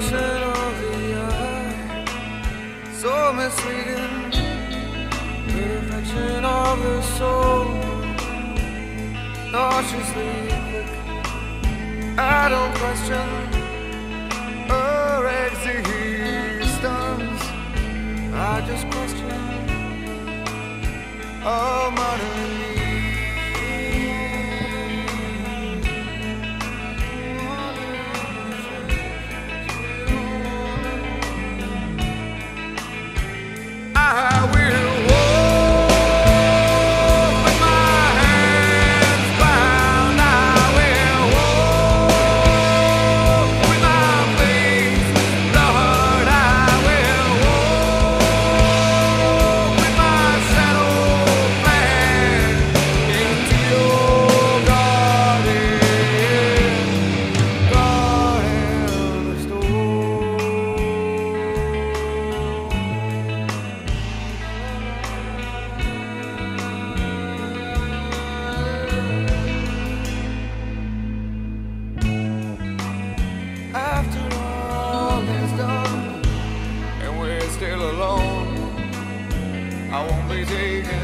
reflection the eye, so misleading. The reflection of the soul, nauseously quick. I don't question her existence. I just question our modern. Alone,